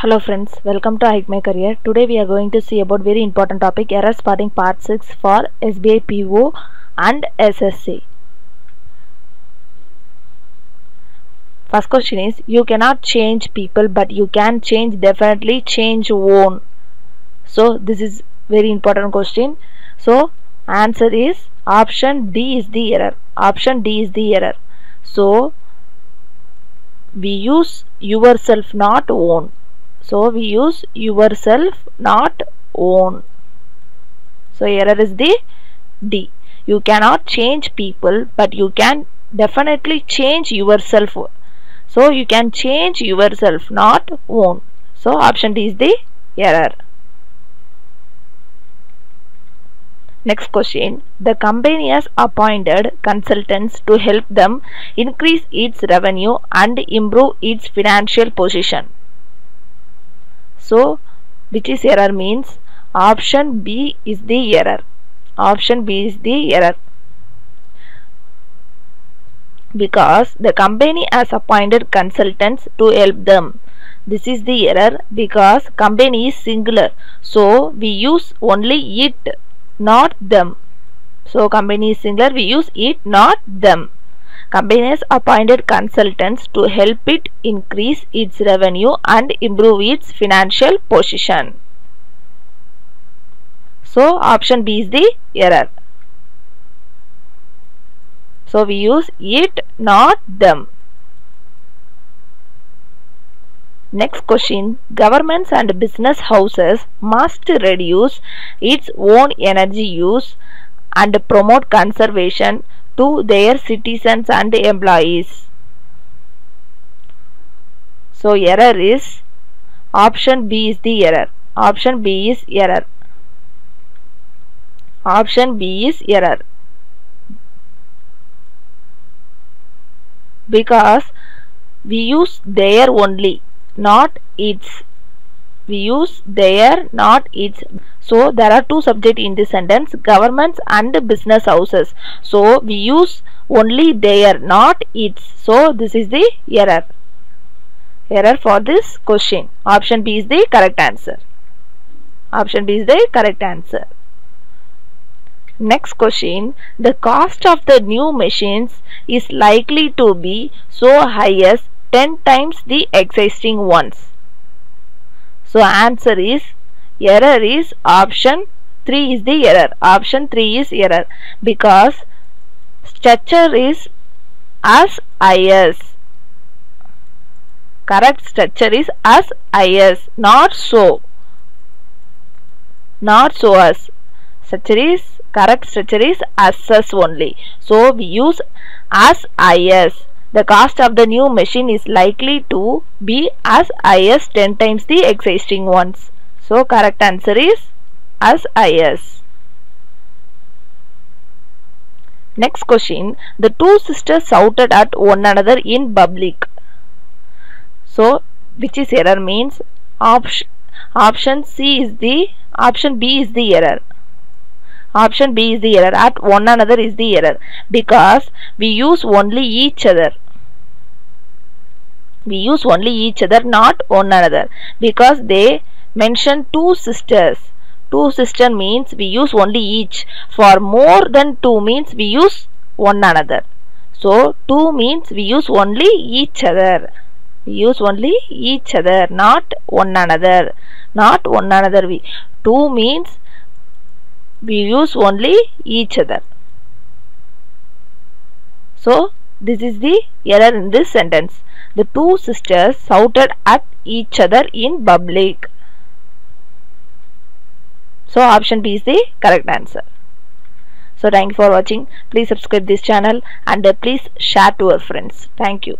Hello friends, welcome to Hike My Career. Today we are going to see about very important topic error spotting part 6 for SBI PO and SSC. First question is you cannot change people but you can change definitely change own. So this is very important question. So answer is option D is the error. Option D is the error. So we use yourself not own so we use yourself not own. So error is the d. You cannot change people but you can definitely change yourself. So you can change yourself not own. So option d is the error. Next question. The company has appointed consultants to help them increase its revenue and improve its financial position. So, which is error means option B is the error. Option B is the error. Because the company has appointed consultants to help them. This is the error because company is singular. So, we use only it not them. So company is singular, we use it, not them. Company has appointed consultants to help it increase its revenue and improve its financial position. So option B is the error. So we use it, not them. Next question Governments and business houses must reduce its own energy use and promote conservation to their citizens and employees. So error is option B is the error. Option B is error. Option B is error. Because we use their only not its we use their not its. So there are two subject in this sentence governments and business houses. So we use only their not its. So this is the error. Error for this question. Option b is the correct answer. Option b is the correct answer. Next question. The cost of the new machines is likely to be so high as 10 times the existing ones. So answer is error is option 3 is the error. Option 3 is error because structure is as is. Correct structure is as is not so. Not so as. Structure is correct structure is as as only. So we use as is the cost of the new machine is likely to be as high as 10 times the existing ones. So correct answer is as is. Next question. The two sisters shouted at one another in public. So which is error means option, option C is the option B is the error. Option B is the error. At one another is the error because we use only each other. We use only each other, not one another because they mention two sisters. Two sister means we use only each. For more than two means we use one another. So two means we use only each other. We use only each other, not one another. Not one another. We two means we use only each other. So, this is the error in this sentence. The two sisters shouted at each other in public. So, option B is the correct answer. So, thank you for watching. Please subscribe this channel and uh, please share to your friends. Thank you.